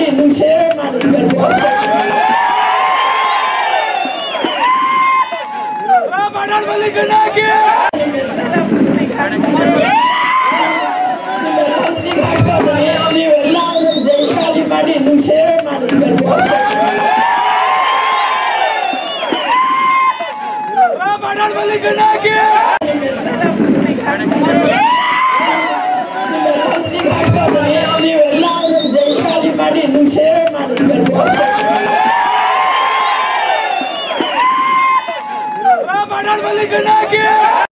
ಮಾಡಿ ನಿಮ್ಗೆ ಸೇವೆ ಮಾಡಿಸ್ಬೇಕು ನೀವೆಲ್ಲ ಜೈಶಾಲಿ ಮಾಡಿ ನಿಮ್ಗೆ ಸೇವೆ ಮಾಡಿಸ್ಬೇಕು ಬಡವಲಿಗಳಾಗಿ chairman is going to be